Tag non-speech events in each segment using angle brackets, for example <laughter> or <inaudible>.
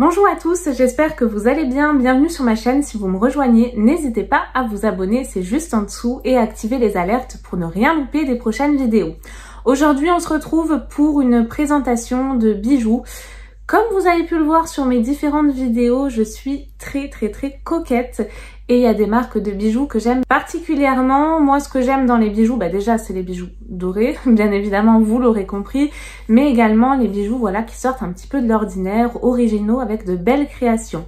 Bonjour à tous, j'espère que vous allez bien. Bienvenue sur ma chaîne. Si vous me rejoignez, n'hésitez pas à vous abonner, c'est juste en dessous, et activer les alertes pour ne rien louper des prochaines vidéos. Aujourd'hui, on se retrouve pour une présentation de bijoux. Comme vous avez pu le voir sur mes différentes vidéos, je suis très très très coquette et il y a des marques de bijoux que j'aime particulièrement. Moi, ce que j'aime dans les bijoux, bah déjà, c'est les bijoux dorés, <laughs> bien évidemment, vous l'aurez compris, mais également les bijoux, voilà, qui sortent un petit peu de l'ordinaire, originaux, avec de belles créations.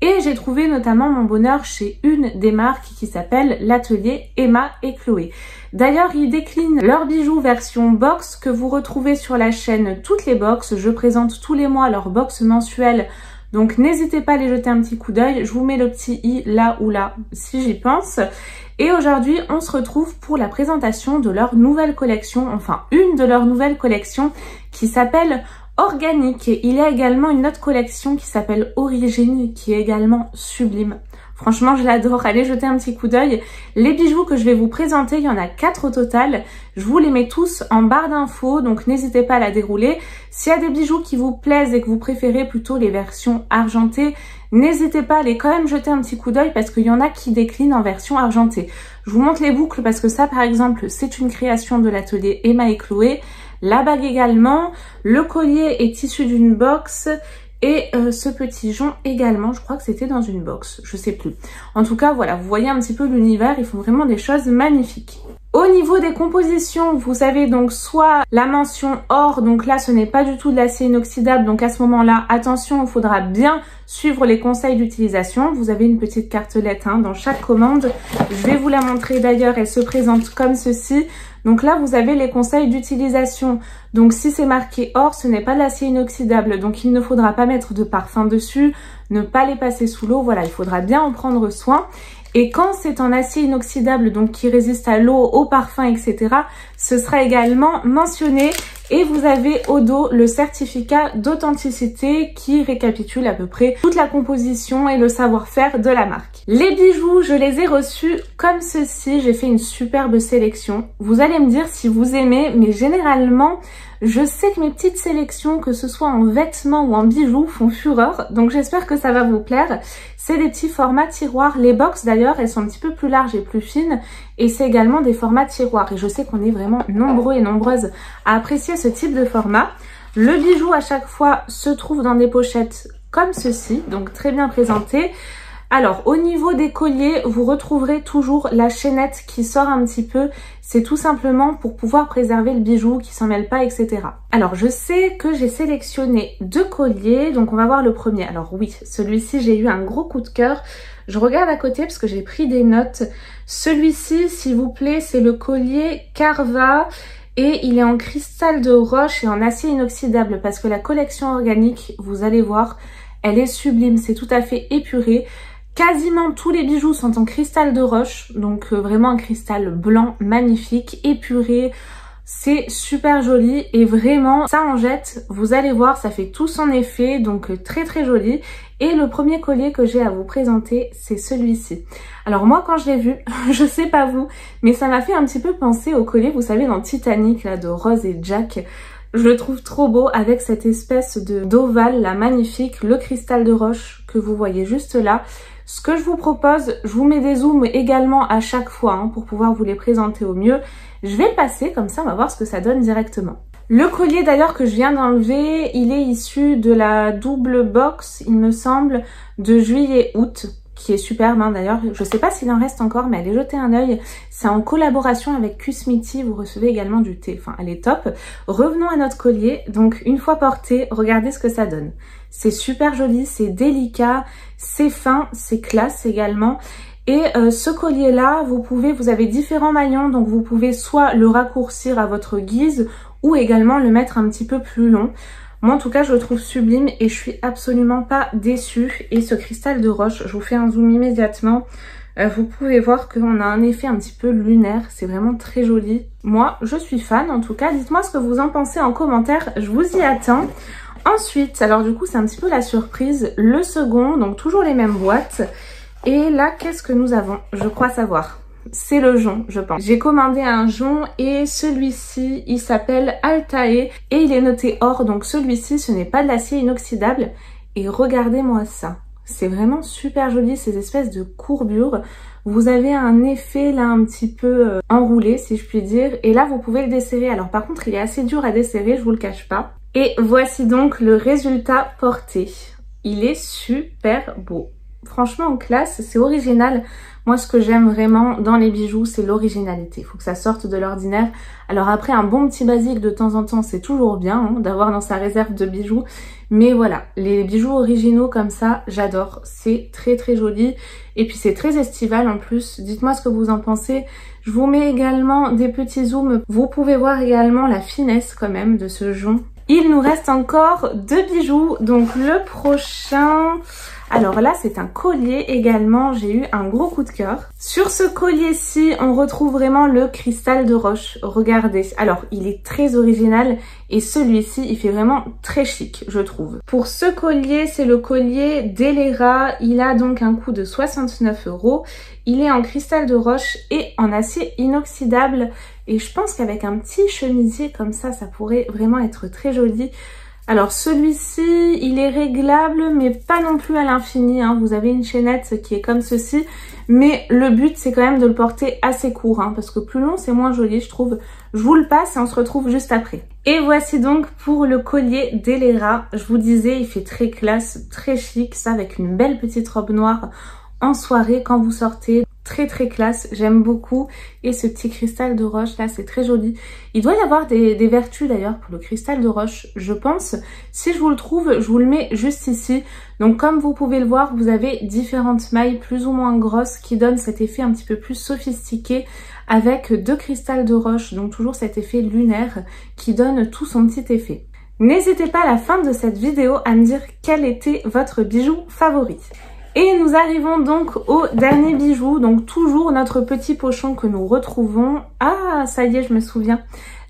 Et j'ai trouvé notamment mon bonheur chez une des marques qui s'appelle l'atelier Emma et Chloé. D'ailleurs, ils déclinent leurs bijoux version box que vous retrouvez sur la chaîne Toutes les box. Je présente tous les mois leur box mensuelle. Donc n'hésitez pas à les jeter un petit coup d'œil. Je vous mets le petit i là ou là si j'y pense. Et aujourd'hui, on se retrouve pour la présentation de leur nouvelle collection, enfin une de leurs nouvelles collections qui s'appelle organique. Il y a également une autre collection qui s'appelle Origine qui est également sublime. Franchement, je l'adore. Allez jeter un petit coup d'œil. Les bijoux que je vais vous présenter, il y en a quatre au total. Je vous les mets tous en barre d'infos, donc n'hésitez pas à la dérouler. S'il y a des bijoux qui vous plaisent et que vous préférez plutôt les versions argentées, n'hésitez pas à aller quand même jeter un petit coup d'œil parce qu'il y en a qui déclinent en version argentée. Je vous montre les boucles parce que ça, par exemple, c'est une création de l'atelier Emma et Chloé la bague également. Le collier est issu d'une box et euh, ce petit jonc également, je crois que c'était dans une box, je sais plus. En tout cas, voilà, vous voyez un petit peu l'univers, ils font vraiment des choses magnifiques. Au niveau des compositions, vous avez donc soit la mention or, donc là ce n'est pas du tout de l'acier inoxydable, donc à ce moment-là, attention, il faudra bien suivre les conseils d'utilisation. Vous avez une petite cartelette hein, dans chaque commande. Je vais vous la montrer d'ailleurs, elle se présente comme ceci. Donc là, vous avez les conseils d'utilisation. Donc si c'est marqué or, ce n'est pas de l'acier inoxydable. Donc il ne faudra pas mettre de parfum dessus, ne pas les passer sous l'eau. Voilà, il faudra bien en prendre soin. Et quand c'est en acier inoxydable, donc qui résiste à l'eau, au parfum, etc., ce sera également mentionné. Et vous avez au dos le certificat d'authenticité qui récapitule à peu près toute la composition et le savoir-faire de la marque. Les bijoux, je les ai reçus comme ceci. J'ai fait une superbe sélection. Vous allez me dire si vous aimez, mais généralement, je sais que mes petites sélections, que ce soit en vêtements ou en bijoux, font fureur. Donc j'espère que ça va vous plaire. C'est des petits formats tiroirs. Les box d'ailleurs, elles sont un petit peu plus larges et plus fines. Et c'est également des formats tiroirs. Et je sais qu'on est vraiment nombreux et nombreuses à apprécier ce type de format. Le bijou à chaque fois se trouve dans des pochettes comme ceci, donc très bien présenté. Alors, au niveau des colliers, vous retrouverez toujours la chaînette qui sort un petit peu. C'est tout simplement pour pouvoir préserver le bijou, qui s'en mêle pas, etc. Alors, je sais que j'ai sélectionné deux colliers, donc on va voir le premier. Alors oui, celui-ci, j'ai eu un gros coup de cœur. Je regarde à côté parce que j'ai pris des notes. Celui-ci, s'il vous plaît, c'est le collier Carva et il est en cristal de roche et en acier inoxydable parce que la collection organique, vous allez voir, elle est sublime, c'est tout à fait épuré. Quasiment tous les bijoux sont en cristal de roche, donc euh, vraiment un cristal blanc magnifique, épuré. C'est super joli et vraiment ça en jette, vous allez voir ça fait tout son effet donc euh, très très joli et le premier collier que j'ai à vous présenter c'est celui-ci. Alors moi quand je l'ai vu, <laughs> je sais pas vous, mais ça m'a fait un petit peu penser au collier vous savez dans Titanic là de Rose et Jack. Je le trouve trop beau avec cette espèce d'ovale là magnifique, le cristal de roche que vous voyez juste là. Ce que je vous propose, je vous mets des zooms également à chaque fois hein, pour pouvoir vous les présenter au mieux. Je vais passer, comme ça on va voir ce que ça donne directement. Le collier d'ailleurs que je viens d'enlever, il est issu de la double box, il me semble, de juillet-août qui est superbe hein, d'ailleurs. Je sais pas s'il en reste encore, mais allez jeter un œil. C'est en collaboration avec Kusmiti, vous recevez également du thé. Enfin, elle est top. Revenons à notre collier. Donc, une fois porté, regardez ce que ça donne. C'est super joli, c'est délicat, c'est fin, c'est classe également. Et euh, ce collier là, vous pouvez, vous avez différents maillons, donc vous pouvez soit le raccourcir à votre guise ou également le mettre un petit peu plus long. Moi en tout cas je le trouve sublime et je suis absolument pas déçue. Et ce cristal de roche, je vous fais un zoom immédiatement. Euh, vous pouvez voir qu'on a un effet un petit peu lunaire, c'est vraiment très joli. Moi je suis fan en tout cas, dites-moi ce que vous en pensez en commentaire, je vous y attends. Ensuite, alors du coup c'est un petit peu la surprise, le second, donc toujours les mêmes boîtes. Et là qu'est-ce que nous avons Je crois savoir c'est le jonc, je pense. J'ai commandé un jonc et celui-ci, il s'appelle Altae et il est noté or. Donc celui-ci, ce n'est pas de l'acier inoxydable. Et regardez-moi ça. C'est vraiment super joli, ces espèces de courbures. Vous avez un effet là un petit peu euh, enroulé si je puis dire. Et là vous pouvez le desserrer. Alors par contre il est assez dur à desserrer, je vous le cache pas. Et voici donc le résultat porté. Il est super beau. Franchement en classe, c'est original. Moi, ce que j'aime vraiment dans les bijoux, c'est l'originalité. Il faut que ça sorte de l'ordinaire. Alors après, un bon petit basique de temps en temps, c'est toujours bien hein, d'avoir dans sa réserve de bijoux. Mais voilà, les bijoux originaux comme ça, j'adore. C'est très très joli. Et puis c'est très estival en plus. Dites-moi ce que vous en pensez. Je vous mets également des petits zooms. Vous pouvez voir également la finesse quand même de ce jonc. Il nous reste encore deux bijoux. Donc le prochain... Alors là, c'est un collier également. J'ai eu un gros coup de cœur. Sur ce collier-ci, on retrouve vraiment le cristal de roche. Regardez. Alors, il est très original et celui-ci, il fait vraiment très chic, je trouve. Pour ce collier, c'est le collier Delera. Il a donc un coût de 69 euros. Il est en cristal de roche et en acier inoxydable. Et je pense qu'avec un petit chemisier comme ça, ça pourrait vraiment être très joli. Alors celui-ci, il est réglable, mais pas non plus à l'infini. Hein. Vous avez une chaînette qui est comme ceci. Mais le but, c'est quand même de le porter assez court, hein, parce que plus long, c'est moins joli, je trouve. Je vous le passe et on se retrouve juste après. Et voici donc pour le collier d'Elera. Je vous disais, il fait très classe, très chic, ça avec une belle petite robe noire en soirée quand vous sortez très très classe, j'aime beaucoup. Et ce petit cristal de roche là, c'est très joli. Il doit y avoir des, vertus d'ailleurs pour le cristal de roche, je pense. Si je vous le trouve, je vous le mets juste ici. Donc comme vous pouvez le voir, vous avez différentes mailles plus ou moins grosses qui donnent cet effet un petit peu plus sophistiqué avec deux cristals de roche, donc toujours cet effet lunaire qui donne tout son petit effet. N'hésitez pas à la fin de cette vidéo à me dire quel était votre bijou favori. Et nous arrivons donc au dernier bijou, donc toujours notre petit pochon que nous retrouvons. Ah, ça y est, je me souviens.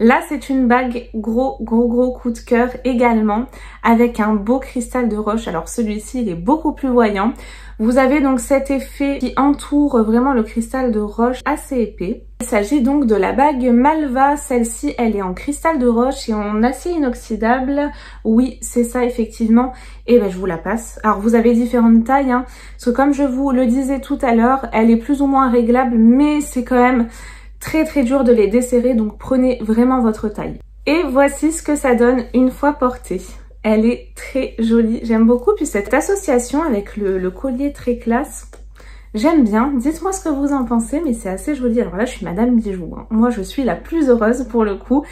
Là, c'est une bague gros, gros, gros coup de cœur également, avec un beau cristal de roche. Alors celui-ci, il est beaucoup plus voyant. Vous avez donc cet effet qui entoure vraiment le cristal de roche assez épais. Il s'agit donc de la bague Malva. Celle-ci, elle est en cristal de roche et en acier inoxydable. Oui, c'est ça effectivement. Et ben je vous la passe. Alors vous avez différentes tailles. Hein, parce que comme je vous le disais tout à l'heure, elle est plus ou moins réglable. Mais c'est quand même très très dur de les desserrer. Donc prenez vraiment votre taille. Et voici ce que ça donne une fois portée. Elle est très jolie, j'aime beaucoup. Puis cette association avec le, collier très classe, j'aime bien. Dites-moi ce que vous en pensez, mais c'est assez joli. Alors là, je suis Madame Bijou. Hein. Moi, je suis la plus heureuse pour le coup.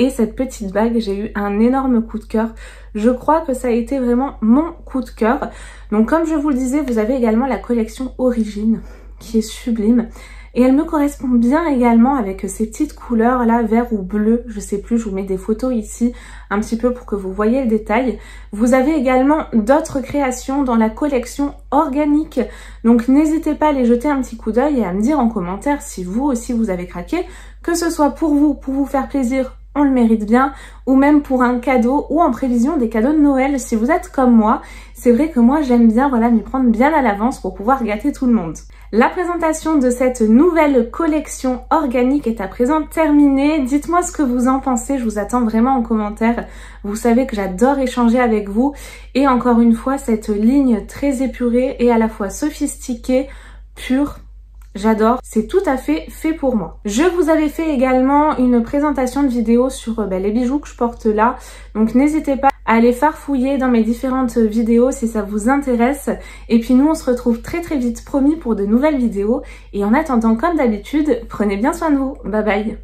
Et cette petite bague, j'ai eu un énorme coup de cœur. Je crois que ça a été vraiment mon coup de cœur. Donc comme je vous le disais, vous avez également la collection Origine qui est sublime. Et elle me correspond bien également avec ces petites couleurs là, vert ou bleu, je sais plus, je vous mets des photos ici un petit peu pour que vous voyez le détail. Vous avez également d'autres créations dans la collection organique, donc n'hésitez pas à les jeter un petit coup d'œil et à me dire en commentaire si vous aussi vous avez craqué, que ce soit pour vous, pour vous faire plaisir on le mérite bien, ou même pour un cadeau, ou en prévision des cadeaux de Noël. Si vous êtes comme moi, c'est vrai que moi j'aime bien voilà m'y prendre bien à l'avance pour pouvoir gâter tout le monde. La présentation de cette nouvelle collection organique est à présent terminée. Dites-moi ce que vous en pensez, je vous attends vraiment en commentaire. Vous savez que j'adore échanger avec vous. Et encore une fois, cette ligne très épurée et à la fois sophistiquée, pure, J'adore, c'est tout à fait fait pour moi. Je vous avais fait également une présentation de vidéo sur euh, bah, les bijoux que je porte là. Donc n'hésitez pas à aller farfouiller dans mes différentes vidéos si ça vous intéresse. Et puis nous on se retrouve très très vite promis pour de nouvelles vidéos. Et en attendant comme d'habitude, prenez bien soin de vous. Bye bye